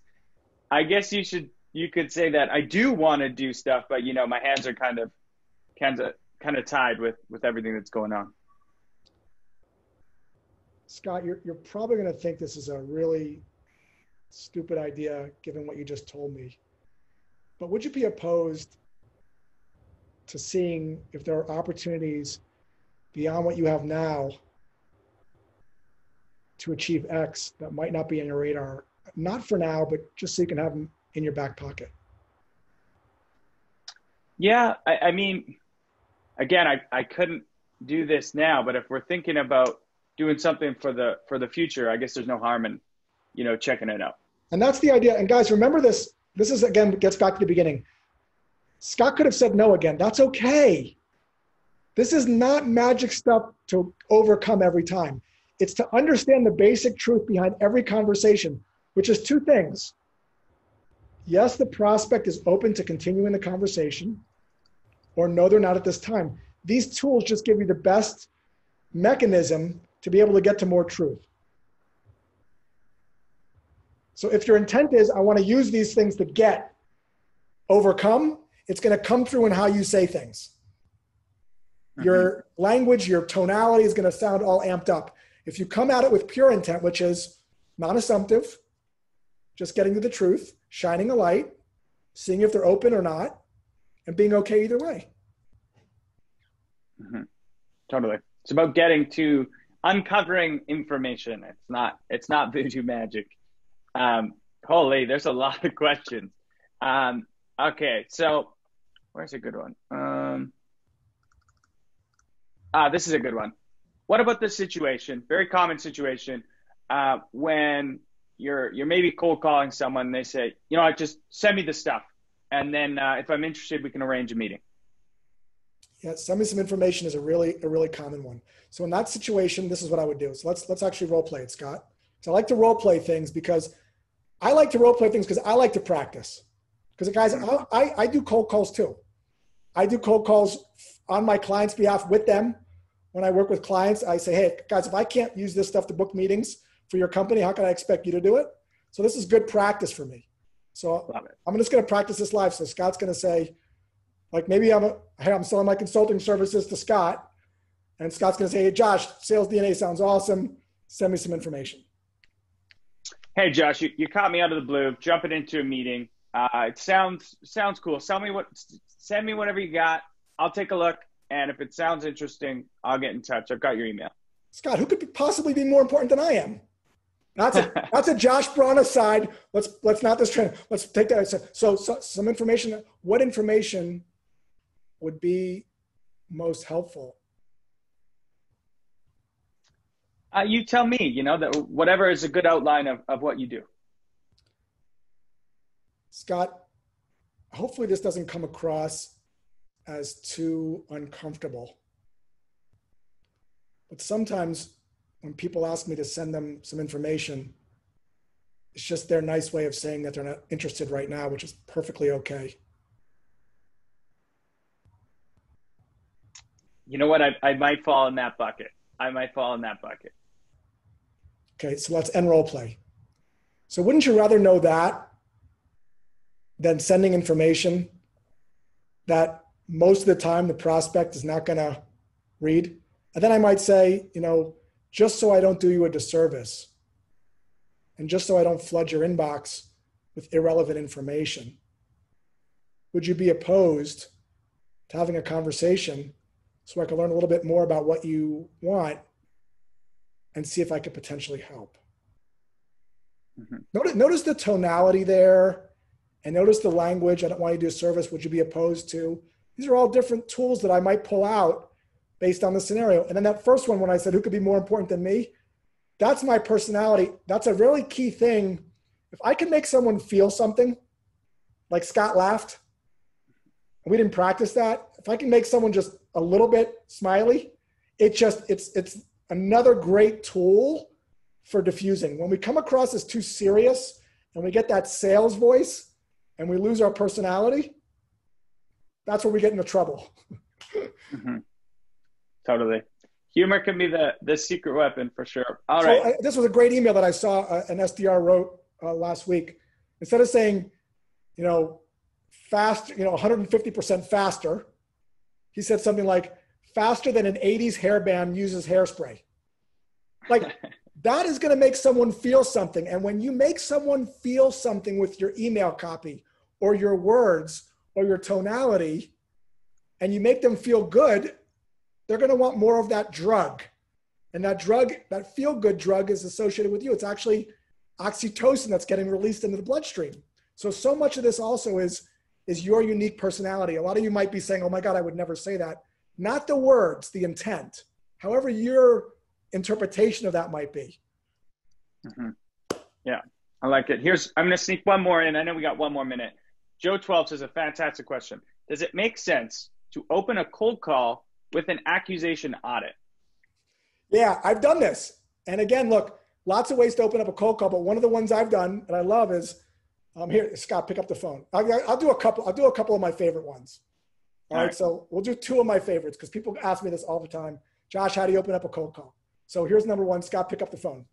Speaker 1: I guess you should, you could say that I do want to do stuff, but you know, my hands are kind of, kind of, kind of tied with with everything that's going on.
Speaker 2: Scott, you're you're probably going to think this is a really stupid idea, given what you just told me. But would you be opposed to seeing if there are opportunities beyond what you have now to achieve X that might not be on your radar, not for now, but just so you can have them in your back pocket?
Speaker 1: Yeah, I, I mean, again, I, I couldn't do this now, but if we're thinking about doing something for the for the future, I guess there's no harm in, you know, checking it out.
Speaker 2: And that's the idea. And guys, remember this. This is again gets back to the beginning. Scott could have said no again. That's okay. This is not magic stuff to overcome every time. It's to understand the basic truth behind every conversation, which is two things. Yes, the prospect is open to continuing the conversation, or no, they're not at this time. These tools just give you the best mechanism to be able to get to more truth. So if your intent is, I want to use these things to get overcome, it's going to come through in how you say things. Mm-hmm. Your language, your tonality is going to sound all amped up. If you come at it with pure intent, which is non assumptive, just getting to the truth, shining a light, seeing if they're open or not, and being okay either way.
Speaker 1: Mm-hmm. Totally. It's about getting to uncovering information. It's not. It's not [laughs] voodoo magic. Um, holy, there's a lot of questions. Um, okay, so Where's a good one? Um, ah, this is a good one. What about this situation? Very common situation uh, when you're you're maybe cold calling someone. And they say, you know, I just send me the stuff, and then uh, if I'm interested, we can arrange a meeting.
Speaker 2: Yeah, send me some information is a really a really common one. So in that situation, this is what I would do. So let's let's actually role play it, Scott. So I like to role play things because I like to role play things because I like to practice. Because guys, I, I, I do cold calls too. I do cold calls on my client's behalf with them when I work with clients, I say, hey, guys, if I can't use this stuff to book meetings for your company, how can I expect you to do it? So this is good practice for me. So I'm just going to practice this live. So Scott's going to say, like maybe I'm a, hey, I'm selling my consulting services to Scott, and Scott's going to say, hey, Josh, Sales DNA sounds awesome. Send me some information.
Speaker 1: Hey, Josh, you, you caught me out of the blue, jumping into a meeting. Uh, it sounds sounds cool. Sell me what, send me whatever you got. I'll take a look, and if it sounds interesting, I'll get in touch. I've got your email.
Speaker 2: Scott, who could possibly be more important than I am? That's a that's a Josh Braun aside. Let's let's not this trend. Let's take that. So, so some information. What information would be most helpful?
Speaker 1: Uh, you tell me. You know that whatever is a good outline of, of what you do.
Speaker 2: Scott, hopefully this doesn't come across as too uncomfortable. But sometimes when people ask me to send them some information, it's just their nice way of saying that they're not interested right now, which is perfectly okay.
Speaker 1: You know what? I, I might fall in that bucket. I might fall in that bucket.
Speaker 2: Okay, so let's end role play. So wouldn't you rather know that than sending information that most of the time the prospect is not going to read? And then I might say, you know, just so I don't do you a disservice and just so I don't flood your inbox with irrelevant information, would you be opposed to having a conversation so I can learn a little bit more about what you want and see if I could potentially help? Mm-hmm. Notice, notice the tonality there and notice the language. I don't want you to do a service. Would you be opposed to? These are all different tools that I might pull out based on the scenario. And then that first one, when I said, who could be more important than me? That's my personality. That's a really key thing. If I can make someone feel something, like Scott laughed, we didn't practice that. If I can make someone just a little bit smiley, it just, it's, it's another great tool for diffusing. When we come across as too serious and we get that sales voice and we lose our personality, that's where we get into trouble.
Speaker 1: mm-hmm totally. Humor can be the the secret weapon for sure. All
Speaker 2: so
Speaker 1: right.
Speaker 2: I, this was a great email that I saw uh, an SDR wrote uh, last week. Instead of saying, you know, fast, you know, 150% faster, he said something like faster than an 80s hairband uses hairspray. Like [laughs] that is going to make someone feel something. And when you make someone feel something with your email copy or your words or your tonality, and you make them feel good, they're going to want more of that drug. And that drug, that feel good drug, is associated with you. It's actually oxytocin that's getting released into the bloodstream. So, so much of this also is, is your unique personality. A lot of you might be saying, oh my God, I would never say that. Not the words, the intent. However, your interpretation of that might be.
Speaker 1: Mm-hmm. Yeah, I like it. Here's, I'm going to sneak one more in. I know we got one more minute. Joe 12 says a fantastic question. Does it make sense to open a cold call with an accusation audit.
Speaker 2: Yeah, I've done this. And again, look, lots of ways to open up a cold call, but one of the ones I've done that I love is um, here, Scott, pick up the phone. I'll, I'll, do a couple. I'll do a couple of my favorite ones. All, all right, right, so we'll do two of my favorites because people ask me this all the time. Josh, how do you open up a cold call? So here's number one. Scott, pick up the phone.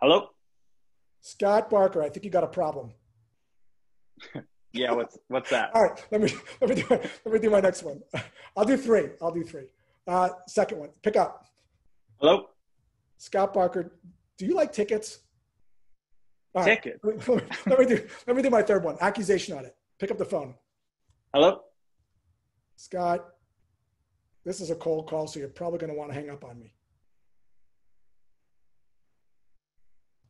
Speaker 1: Hello.
Speaker 2: Scott Barker, I think you got a problem. [laughs]
Speaker 1: Yeah, what's what's that?
Speaker 2: All right, let me let me do my, let me do my next one. I'll do three. I'll do three. Uh, second one, pick up.
Speaker 1: Hello,
Speaker 2: Scott Barker. Do you like tickets?
Speaker 1: All Ticket.
Speaker 2: Right, let, me, let me do let me do my third one. Accusation audit. Pick up the phone.
Speaker 1: Hello,
Speaker 2: Scott. This is a cold call, so you're probably going to want to hang up on me.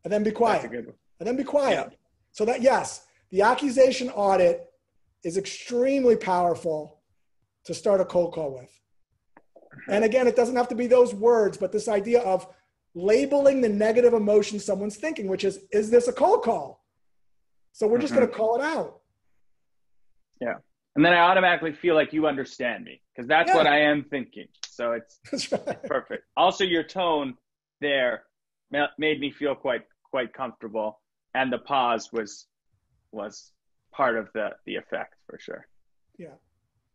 Speaker 2: And then be quiet. And then be quiet. Yeah. So that yes, the accusation audit is extremely powerful to start a cold call with. And again, it doesn't have to be those words, but this idea of labeling the negative emotion someone's thinking, which is, is this a cold call? So we're just mm-hmm. going to call it out.
Speaker 1: Yeah. And then I automatically feel like you understand me because that's yeah. what I am thinking. So it's [laughs] right. perfect. Also, your tone there made me feel quite quite comfortable, and the pause was was part of the the effect for sure.
Speaker 2: Yeah.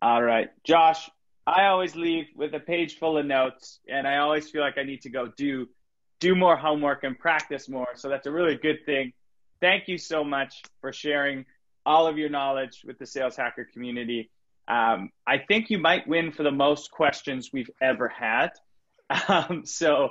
Speaker 1: All right, Josh. I always leave with a page full of notes, and I always feel like I need to go do do more homework and practice more. So that's a really good thing. Thank you so much for sharing all of your knowledge with the Sales Hacker community. Um, I think you might win for the most questions we've ever had. [laughs] Um, so,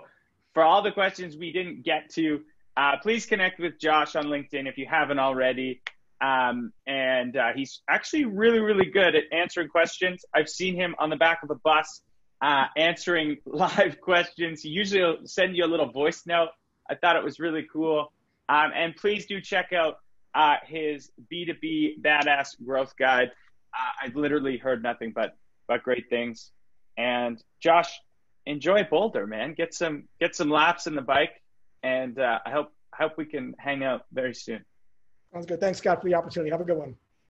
Speaker 1: for all the questions we didn't get to, uh, please connect with Josh on LinkedIn if you haven't already. Um, and uh, he's actually really, really good at answering questions. I've seen him on the back of a bus uh, answering [laughs] live questions. He usually send you a little voice note. I thought it was really cool. Um, and please do check out uh, his B2B Badass Growth Guide. Uh, I've literally heard nothing but but great things. And Josh, enjoy Boulder, man. Get some get some laps in the bike, and uh, I hope I hope we can hang out very soon.
Speaker 2: Sounds good. Thanks, Scott, for the opportunity. Have a good one.